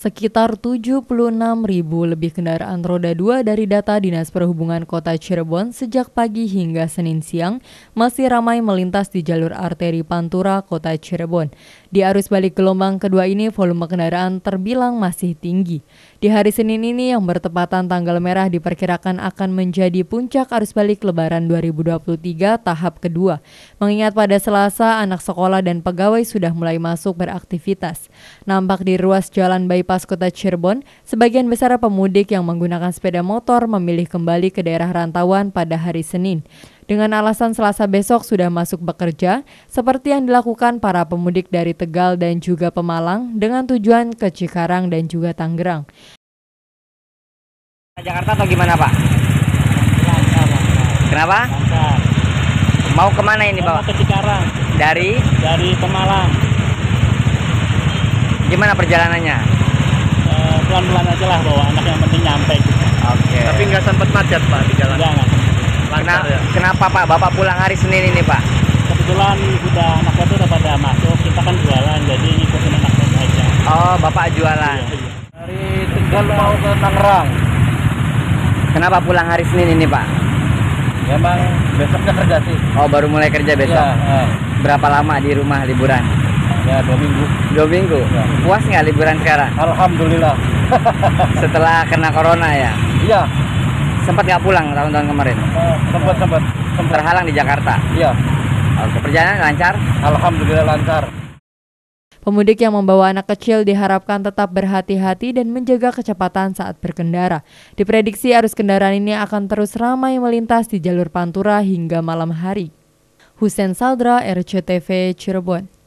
Sekitar 76 ribu lebih kendaraan roda 2 dari data Dinas Perhubungan Kota Cirebon sejak pagi hingga Senin siang masih ramai melintas di jalur arteri Pantura, Kota Cirebon. Di arus balik gelombang kedua ini volume kendaraan terbilang masih tinggi. Di hari Senin ini yang bertepatan tanggal merah diperkirakan akan menjadi puncak arus balik lebaran 2023 tahap kedua. Mengingat pada Selasa anak sekolah dan pegawai sudah mulai masuk beraktivitas. Nampak di ruas jalan bypass Pas Kota Cirebon, sebagian besar pemudik yang menggunakan sepeda motor memilih kembali ke daerah rantauan pada hari Senin. Dengan alasan Selasa besok sudah masuk bekerja, seperti yang dilakukan para pemudik dari Tegal dan juga Pemalang dengan tujuan ke Cikarang dan juga Tangerang. Jakarta atau gimana Pak? Kenapa? Mau ke mana ini Pak? Ke Cikarang. Dari? Dari Pemalang. Gimana perjalanannya? Pelan-pelan aja lah bawa anak yang penting nyampe gitu. Oke. Okay. Tapi nggak sempat macet Pak di jalan? Enggak, Kena, ya? Kenapa Pak? Bapak pulang hari Senin ini Pak? Kebetulan udah anaknya tuh udah pada masuk, kita kan jualan, jadi ngikutin anaknya aja. Oh, Bapak jualan? Iya, iya. Dari Tegal mau ke Tangerang. Kenapa pulang hari Senin ini Pak? Ya bang, besoknya kerja sih. Oh, baru mulai kerja besok? Ya, ya. Berapa lama di rumah liburan? Ya, dua minggu. Dua minggu? Ya. Puas nggak liburan sekarang? Alhamdulillah. Setelah kena corona ya? Iya. Sempat nggak pulang tahun-tahun kemarin? Uh, sempat, sempat, sempat. Terhalang di Jakarta? Iya. Oke, perjalanan lancar? Alhamdulillah lancar. Pemudik yang membawa anak kecil diharapkan tetap berhati-hati dan menjaga kecepatan saat berkendara. Diprediksi arus kendaraan ini akan terus ramai melintas di jalur Pantura hingga malam hari. Husen Saldra, RCTV, Cirebon.